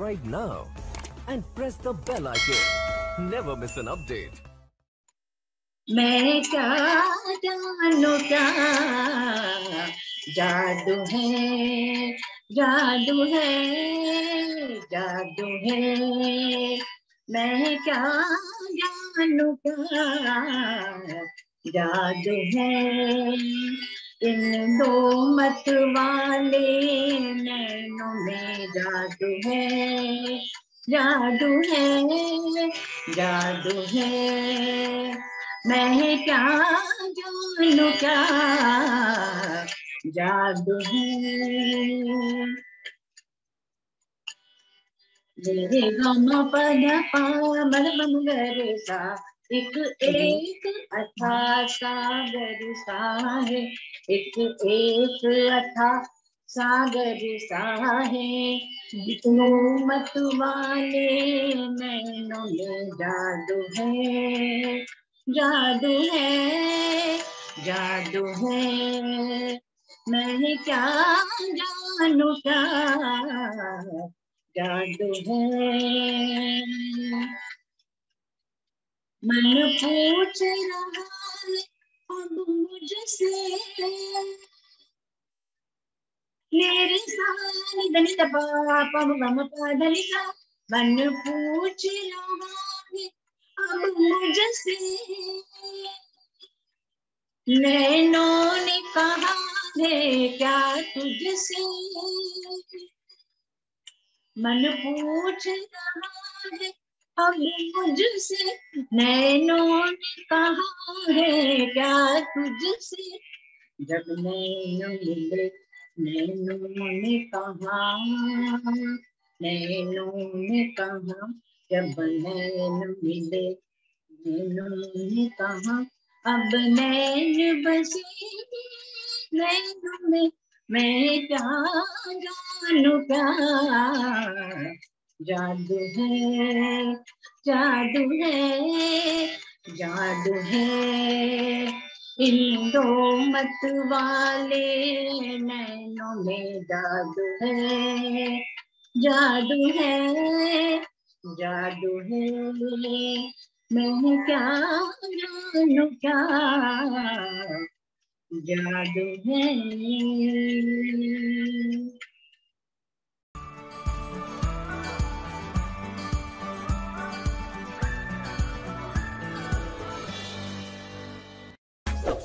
Subscribe now and press the bell icon. Never miss an update. मैं क्या जानू क्या जादू है जादू है जादू है मैं क्या जानू क्या जादू है इन दो मत वाले नैनों में जादू है। जादू है जादू है। मैं क्या, जानू क्या? जादू है। मेरे गम पद पामर मंगर सा एक एक अथा सागर सा है एक एक अथा सागर सा है दो मत वाले नैनों में जादू है। जादू है जादू है। मैं क्या जानू क्या? जादू है। मन पूछ रहा है अब मुझसे। मेरे सानी धनी दबा पम गम सा मन पूछ रहा है अब मुझसे। नैनों ने कहा है, क्या तुझसे? मन पूछ रहा है अब मुझसे नैनों ने कहा है क्या तुझसे? जब नैनों मिले, नैनों ने कहा, नैनों ने कहा, जब नैन मिले, नैनों ने कहा, अब नैन बसे, नैनों में मैं क्या जानू क्या? जादू है जादू है जादू है। इन दो मत वाले नैनों में जादू है जादू है जादू है। मैं क्या जानू क्या? जादू है।